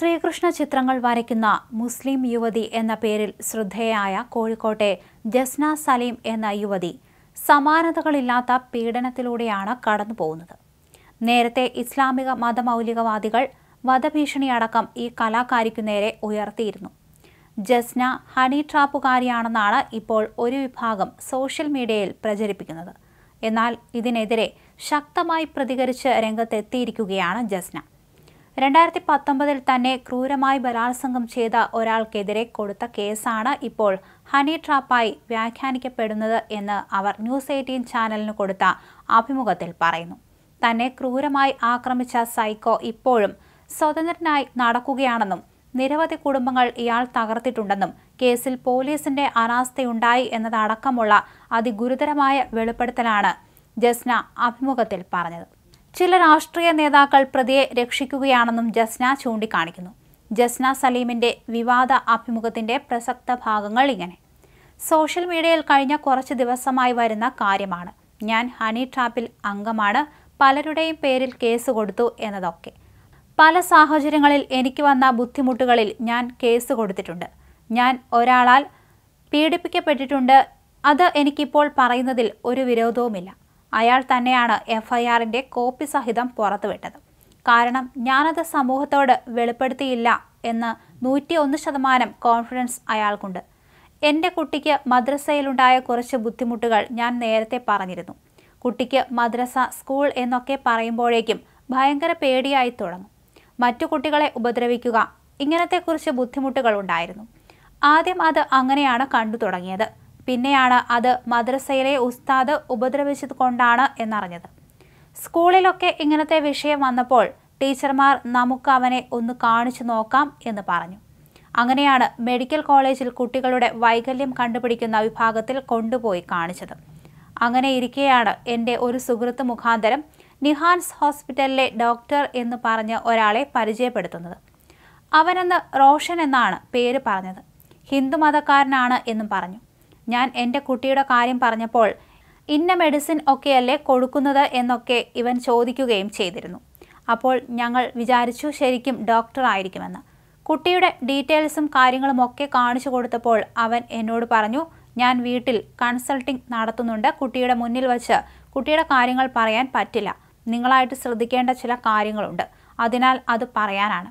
ശ്രീകൃഷ്ണ ചിത്രങ്ങൾ വരയ്ക്കുന്ന മുസ്ലിം യുവതി എന്ന പേരിൽ ശ്രദ്ധേയായ കോഴിക്കോട്ടെ ജസ്ന സലീം എന്ന യുവതി സമാനതകളില്ലാത്ത പീഡനത്തിലൂടെയാണ് കടന്നുപോകുന്നത് നേരത്തെ ഇസ്ലാമിക മതമൗലികവാദികൾ വധഭീഷണിയടക്കം ഈ കലാകാരിക്കു നേരെ ഉയർത്തിയിരുന്നു. ജസ്ന ഹണി ട്രാപ്പുകാരിയാണെന്നാണ് ഇപ്പോൾ ഒരു വിഭാഗം സോഷ്യൽ മീഡിയയിൽ പ്രചരിപ്പിക്കുന്നത്. എന്നാൽ ഇതിനെതിരെ ശക്തമായി പ്രതികരിച്ച് രംഗത്തെത്തിയിരിക്കുകയാണ് ജസ്ന. രണ്ടായിരത്തി പത്തൊമ്പതിൽ തന്നെ ക്രൂരമായി ബലാത്സംഗം ചെയ്ത ഒരാൾക്കെതിരെ കൊടുത്ത കേസാണ് ഇപ്പോൾ ഹണി ട്രാപ്പായി വ്യാഖ്യാനിക്കപ്പെടുന്നത് എന്ന് അവർ ന്യൂസ് എയ്റ്റീൻ ചാനലിന് കൊടുത്ത അഭിമുഖത്തിൽ പറയുന്നു. തന്നെ ക്രൂരമായി ആക്രമിച്ച സൈക്കോ ഇപ്പോഴും സ്വതന്ത്രനായി നടക്കുകയാണെന്നും നിരവധി കുടുംബങ്ങൾ ഇയാൾ തകർത്തിട്ടുണ്ടെന്നും കേസിൽ പോലീസിന്റെ അനാസ്ഥയുണ്ടായി എന്നതടക്കമുള്ള അതിഗുരുതരമായ വെളിപ്പെടുത്തലാണ് ജസ്ന അഭിമുഖത്തിൽ പറഞ്ഞത്. ചില രാഷ്ട്രീയ നേതാക്കൾ പ്രതിയെ രക്ഷിക്കുകയാണെന്നും ജസ്ന ചൂണ്ടിക്കാണിക്കുന്നു. ജസ്ന സലീമിന്റെ വിവാദ അഭിമുഖത്തിന്റെ പ്രസക്ത ഭാഗങ്ങൾ ഇങ്ങനെ. സോഷ്യൽ മീഡിയയിൽ കഴിഞ്ഞ കുറച്ച് ദിവസമായി വരുന്ന കാര്യമാണ്. ഞാൻ ഹണി ട്രാപ്പിൽ അംഗമാണ്. പലരുടെയും പേരിൽ കേസ് കൊടുത്തു എന്നതൊക്കെ. പല സാഹചര്യങ്ങളിൽ എനിക്ക് വന്ന ബുദ്ധിമുട്ടുകളിൽ ഞാൻ കേസ് കൊടുത്തിട്ടുണ്ട്. ഞാൻ ഒരാളാൽ പീഡിപ്പിക്കപ്പെട്ടിട്ടുണ്ട്. അത് എനിക്കിപ്പോൾ പറയുന്നതിൽ ഒരു വിരോധവുമില്ല. അയാൾ തന്നെയാണ് എഫ് ഐ ആറിന്റെ കോപ്പി സഹിതം പുറത്തുവിട്ടത്. കാരണം ഞാനത് സമൂഹത്തോട് വെളിപ്പെടുത്തിയില്ല എന്ന് നൂറ്റി ഒന്ന് ശതമാനം കോൺഫിഡൻസ് അയാൾക്കുണ്ട്. എന്റെ കുട്ടിക്ക് മദ്രസയിലുണ്ടായ കുറച്ച് ബുദ്ധിമുട്ടുകൾ ഞാൻ നേരത്തെ പറഞ്ഞിരുന്നു. കുട്ടിക്ക് മദ്രസ സ്കൂൾ എന്നൊക്കെ പറയുമ്പോഴേക്കും ഭയങ്കര പേടിയായി തുടങ്ങും. മറ്റു കുട്ടികളെ ഉപദ്രവിക്കുക ഇങ്ങനത്തെ കുറച്ച് ബുദ്ധിമുട്ടുകൾ ഉണ്ടായിരുന്നു. ആദ്യം അത് അങ്ങനെയാണ് കണ്ടു തുടങ്ങിയത്. പിന്നെയാണ് അത് മദ്രസയിലെ ഉസ്താദ് ഉപദ്രവിച്ചത് കൊണ്ടാണ് എന്നറിഞ്ഞത്. സ്കൂളിലൊക്കെ ഇങ്ങനത്തെ വിഷയം വന്നപ്പോൾ ടീച്ചർമാർ നമുക്ക് അവനെ ഒന്ന് കാണിച്ചു നോക്കാം എന്ന് പറഞ്ഞു. അങ്ങനെയാണ് മെഡിക്കൽ കോളേജിൽ കുട്ടികളുടെ വൈകല്യം കണ്ടുപിടിക്കുന്ന വിഭാഗത്തിൽ കൊണ്ടുപോയി കാണിച്ചത്. അങ്ങനെ ഇരിക്കെയാണ് എന്റെ ഒരു സുഹൃത്ത് മുഖാന്തരം നിഹാൻസ് ഹോസ്പിറ്റലിലെ ഡോക്ടർ എന്ന് പറഞ്ഞ ഒരാളെ പരിചയപ്പെടുത്തുന്നത്. അവനെന്ന് റോഷൻ എന്നാണ് പേര് പറഞ്ഞത്. ഹിന്ദു മതക്കാരനാണ് എന്നും പറഞ്ഞു. ഞാൻ എന്റെ കുട്ടിയുടെ കാര്യം പറഞ്ഞപ്പോൾ ഇന്ന മെഡിസിൻ ഒക്കെയല്ലേ കൊടുക്കുന്നത് എന്നൊക്കെ ഇവൻ ചോദിക്കുകയും ചെയ്തിരുന്നു. അപ്പോൾ ഞങ്ങൾ വിചാരിച്ചു ശരിക്കും ഡോക്ടർ ആയിരിക്കുമെന്ന്. കുട്ടിയുടെ ഡീറ്റെയിൽസും കാര്യങ്ങളും ഒക്കെ കാണിച്ചു കൊടുത്തപ്പോൾ അവൻ എന്നോട് പറഞ്ഞു ഞാൻ വീട്ടിൽ കൺസൾട്ടിംഗ് നടത്തുന്നുണ്ട്. കുട്ടിയുടെ മുന്നിൽ വച്ച് കുട്ടിയുടെ കാര്യങ്ങൾ പറയാൻ പറ്റില്ല. നിങ്ങളായിട്ട് ശ്രദ്ധിക്കേണ്ട ചില കാര്യങ്ങളുണ്ട്. അതിനാൽ അത് പറയാനാണ്.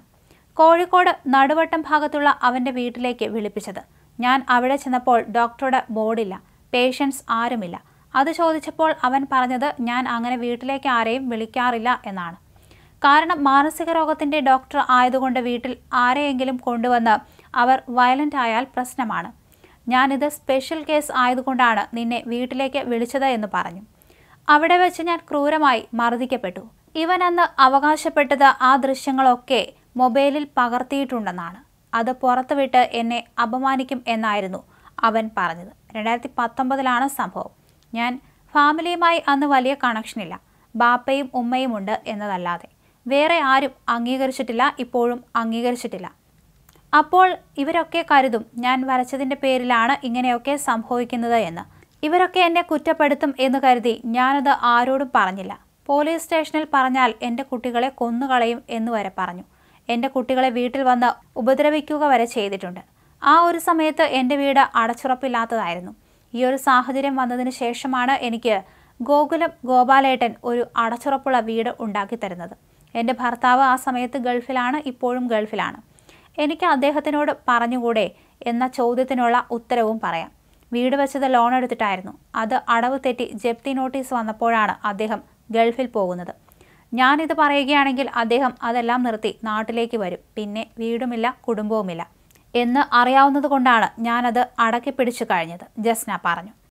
കോഴിക്കോട് നടുവട്ടം ഭാഗത്തുള്ള അവന്റെ വീട്ടിലേക്ക് വിളിപ്പിച്ചത്. ഞാൻ അവിടെ ചെന്നപ്പോൾ ഡോക്ടറുടെ ബോർഡില്ല പേഷ്യൻസ് ആരുമില്ല. അത് ചോദിച്ചപ്പോൾ അവൻ പറഞ്ഞത് ഞാൻ അങ്ങനെ വീട്ടിലേക്ക് ആരെയും വിളിക്കാറില്ല എന്നാണ്. കാരണം മാനസിക രോഗത്തിന്റെ ഡോക്ടർ ആയതുകൊണ്ട് വീട്ടിൽ ആരെയെങ്കിലും കൊണ്ടുവന്ന് അവർ വയലന്റ് ആയാൽ പ്രശ്നമാണ്. ഞാനിത് സ്പെഷ്യൽ കേസ് ആയതുകൊണ്ടാണ് നിന്നെ വീട്ടിലേക്ക് വിളിച്ചത് എന്ന് പറഞ്ഞു. അവിടെ വെച്ച് ഞാൻ ക്രൂരമായി മർദ്ദിക്കപ്പെട്ടു. ഇവൻ അവകാശപ്പെട്ടത് ആ ദൃശ്യങ്ങളൊക്കെ മൊബൈലിൽ പകർത്തിയിട്ടുണ്ടെന്നാണ്. അത് പുറത്തുവിട്ട് എന്നെ അപമാനിക്കും എന്നായിരുന്നു അവൻ പറഞ്ഞത്. രണ്ടായിരത്തി പത്തൊമ്പതിലാണ് സംഭവം. ഞാൻ ഫാമിലിയുമായി അന്ന് വലിയ കണക്ഷനില്ല. ബാപ്പയും ഉമ്മയും ഉണ്ട് എന്നതല്ലാതെ. വേറെ ആരും അംഗീകരിച്ചിട്ടില്ല ഇപ്പോഴും അംഗീകരിച്ചിട്ടില്ല. അപ്പോൾ ഇവരൊക്കെ കരുതും ഞാൻ വരച്ചതിന്റെ പേരിലാണ് ഇങ്ങനെയൊക്കെ സംഭവിക്കുന്നത് എന്ന്. ഇവരൊക്കെ എന്നെ കുറ്റപ്പെടുത്തും എന്ന് കരുതി ഞാനത് ആരോടും പറഞ്ഞില്ല. പോലീസ് സ്റ്റേഷനിൽ പറഞ്ഞാൽ എന്റെ കുട്ടികളെ കൊന്നുകളയും എന്ന് വരെ പറഞ്ഞു. എന്റെ കുട്ടികളെ വീട്ടിൽ വന്ന് ഉപദ്രവിക്കുക വരെ ചെയ്തിട്ടുണ്ട്. ആ ഒരു സമയത്ത് എന്റെ വീട് അടച്ചുറപ്പില്ലാത്തതായിരുന്നു. ഈ ഒരു സാഹചര്യം വന്നതിന് ശേഷമാണ് എനിക്ക് ഗോകുലം ഗോപാലേട്ടൻ ഒരു അടച്ചുറപ്പുള്ള വീട് ഉണ്ടാക്കി തരുന്നത്. എന്റെ ഭർത്താവ് ആ സമയത്ത് ഗൾഫിലാണ് ഇപ്പോഴും ഗൾഫിലാണ്. എനിക്ക് അദ്ദേഹത്തിനോട് പറഞ്ഞുകൂടെ എന്ന ചോദ്യത്തിനുള്ള ഉത്തരവും പറയാം. വീട് വെച്ചത് ലോൺ എടുത്തിട്ടായിരുന്നു. അത് അടവ് തെറ്റി ജപ്തി നോട്ടീസ് വന്നപ്പോഴാണ് അദ്ദേഹം ഗൾഫിൽ പോകുന്നത്. ഞാനിത് പറയുകയാണെങ്കിൽ അദ്ദേഹം അതെല്ലാം നിർത്തി നാട്ടിലേക്ക് വരും. പിന്നെ വീടുമില്ല കുടുംബവുമില്ല. എന്ന് അറിയാവുന്നതുകൊണ്ടാണ് ഞാനത് അടക്കി പിടിച്ചു കഴിഞ്ഞത് ജസ്ന പറഞ്ഞു.